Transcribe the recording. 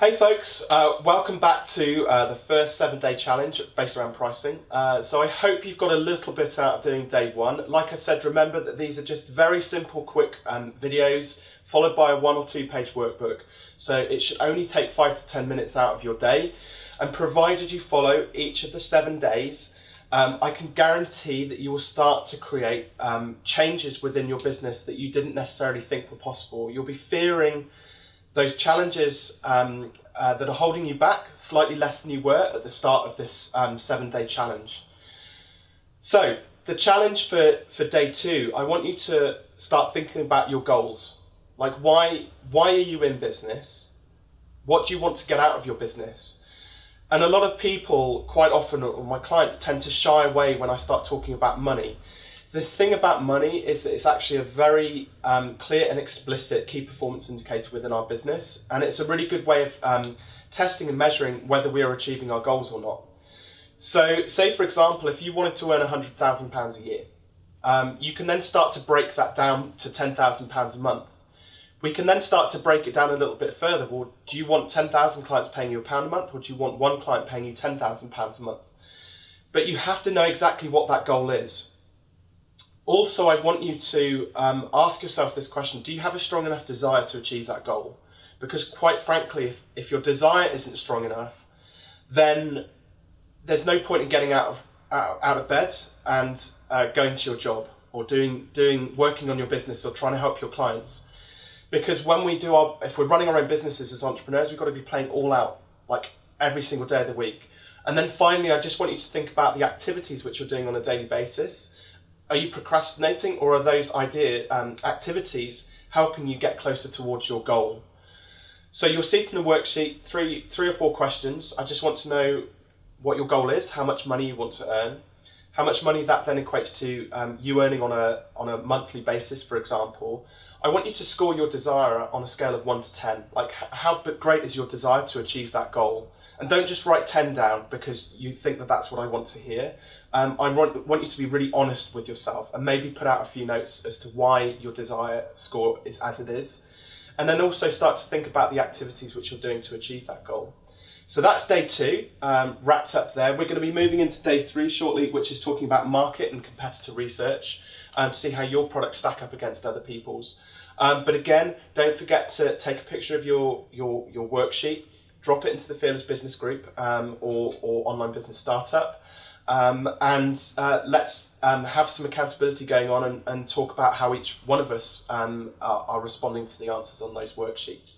Hey folks, uh, welcome back to uh, the first seven day challenge based around pricing. Uh, so I hope you've got a little bit out of doing day one. Like I said, remember that these are just very simple, quick um, videos followed by a one or two page workbook. So it should only take five to 10 minutes out of your day. And provided you follow each of the seven days, um, I can guarantee that you will start to create um, changes within your business that you didn't necessarily think were possible. You'll be fearing those challenges um, uh, that are holding you back slightly less than you were at the start of this um, seven day challenge. So, the challenge for, for day two, I want you to start thinking about your goals. Like, why, why are you in business? What do you want to get out of your business? And a lot of people, quite often, or my clients, tend to shy away when I start talking about money the thing about money is that it's actually a very um, clear and explicit key performance indicator within our business, and it's a really good way of um, testing and measuring whether we are achieving our goals or not. So, say for example, if you wanted to earn £100,000 a year, um, you can then start to break that down to £10,000 a month. We can then start to break it down a little bit further. Well, do you want 10,000 clients paying you a pound a month, or do you want one client paying you £10,000 a month? But you have to know exactly what that goal is also, I want you to um, ask yourself this question Do you have a strong enough desire to achieve that goal? Because, quite frankly, if, if your desire isn't strong enough, then there's no point in getting out of, out, out of bed and uh, going to your job or doing, doing, working on your business or trying to help your clients. Because when we do our, if we're running our own businesses as entrepreneurs, we've got to be playing all out, like every single day of the week. And then finally, I just want you to think about the activities which you're doing on a daily basis are you procrastinating or are those idea um, activities helping you get closer towards your goal? So you'll see from the worksheet three, three or four questions. I just want to know what your goal is, how much money you want to earn, how much money that then equates to um, you earning on a, on a monthly basis, for example. I want you to score your desire on a scale of 1 to 10. Like, how great is your desire to achieve that goal? And don't just write 10 down because you think that that's what I want to hear. Um, I want, want you to be really honest with yourself and maybe put out a few notes as to why your desire score is as it is. And then also start to think about the activities which you're doing to achieve that goal. So that's day two, um, wrapped up there. We're going to be moving into day three shortly, which is talking about market and competitor research um, to see how your products stack up against other people's. Um, but again, don't forget to take a picture of your, your, your worksheet drop it into the Fearless Business Group um, or, or Online Business Startup. Um, and uh, let's um, have some accountability going on and, and, talk about how each one of us um, are, are responding to the answers on those worksheets.